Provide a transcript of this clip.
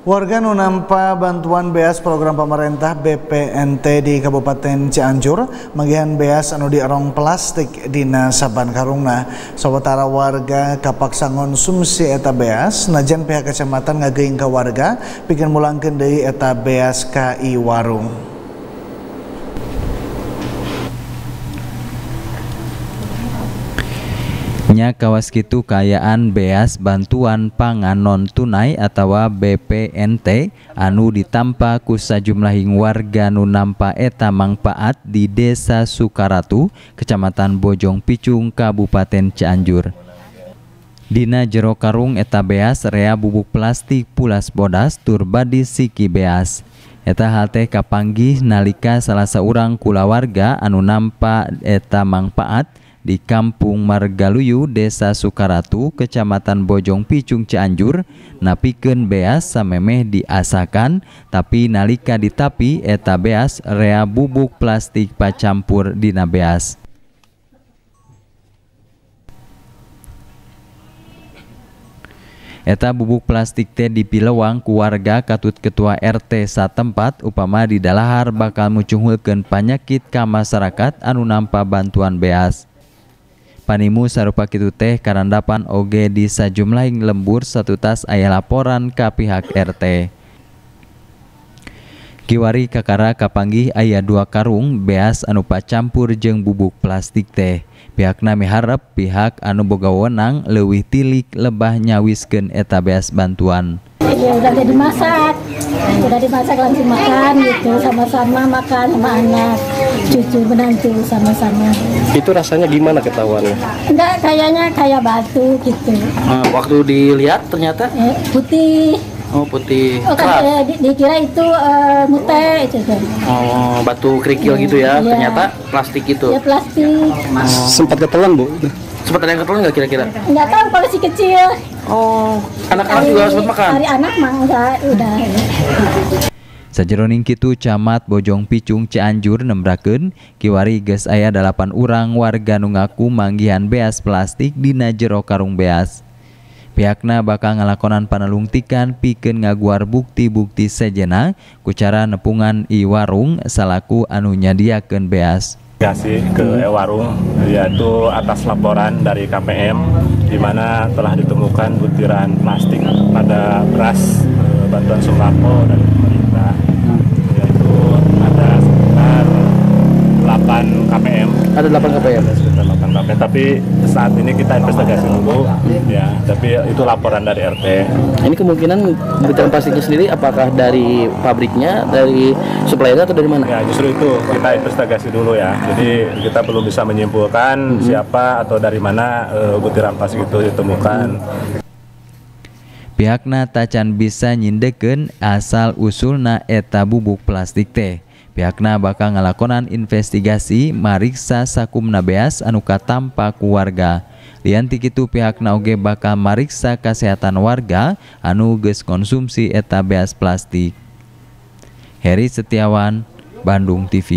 Warga nu nampa bantuan beas program pemerintah BPNT di Kabupaten Cianjur magihan beas anu diarong plastik dina saban karungna. Sawatara warga kapaksa konsumsi eta beas, najan pihak kecamatan ngageing ke warga bikin mulangkeun deui eta beas ka i warung. Nya kawas kitu kayaan beas bantuan pangan non tunai atau BPNT anu ditampa ku sajumlahing warga nu nampa eta mangfaat di Desa Sukaratu, Kecamatan Bojong Picung, Kabupaten Cianjur. Dina jero karung eta beas rea bubuk plastik pulas bodas turbadi siki beas. Eta halte kapanggih nalika salah seorang kula warga anu nampa eta mangfaat di Kampung Margaluyu, Desa Sukaratu, Kecamatan Bojong Picung Cianjur, napikeun beas samemeh diasakan, tapi nalika ditapi eta beas rea bubuk plastik pacampur dina beas. Eta bubuk plastik teh dipilewang ku warga katut ketua RT satempat upama di dalahar bakal mucunghulkeun panyakit ka masyarakat anu nampa bantuan beas. Panimu sarupa kitu teh karandapan oge di sajumlahing lembur satu tas ayah laporan ke pihak RT. Kiwari kakara kapanggih ayah dua karung beas anu pacampur jeng bubuk plastik teh. Pihakna miharap pihak anu boga wenang leuwih tilik lebah nyawiskeun eta beas bantuan. Ya udah dimasak, udah dimasak langsung makan gitu sama-sama makan sama anak cucu menantu sama-sama. Itu rasanya gimana ketahuannya? Enggak, kayaknya kayak batu gitu. Nah, waktu dilihat ternyata Eh, putih. oh putih Oh, kan, eh, di- dikira itu eh, mute itu kan. Oh, batu kerikil gitu ya. Iya. Ternyata plastik gitu. Ya plastik. sempat ketelan bu Sempat ada yang ketelan nggak kira-kira? Enggak tahu kalau si kecil. Oh, anak-anak juga sempat makan. Hari anak mah enggak udah. Sajeroning kitu camat Bojong Picung Cianjur nembrakeun kiwari geus aya dalapan urang warga nu ngaku manggihan beas plastik dina jero karung beas. Pihakna bakal ngalakonan panalungtikan pikeun ngaguar bukti-bukti sejena ku cara nepungan i warung salaku anu nyadiakeun beas. investigasi ke Ewarung yaitu atas laporan dari KPM di mana telah ditemukan butiran plastik pada beras eh, bantuan sembako dari pemerintah yaitu ada sekitar 8 KPM Ada 8 KPM. Ada sekitar 8 KPM tapi saat ini kita investigasi dulu. Ya tapi itu laporan dari RT Ini kemungkinan butiran plastiknya sendiri apakah dari pabriknya, dari suppliernya atau dari mana? ya justru itu kita investigasi dulu ya. Jadi kita belum bisa menyimpulkan siapa atau dari mana eh, butiran plastik itu ditemukan. Pihakna tacan bisa nyindekeun asal usulna eta bubuk plastik teh. Pihakna bakal ngalakonan investigasi mariksa sakumna beas anu katampa ku warga. Lian ti kitu pihakna oge bakal mariksa kesehatan warga anu geus konsumsi eta beas plastik. Heri Setiawan, Bandung TV.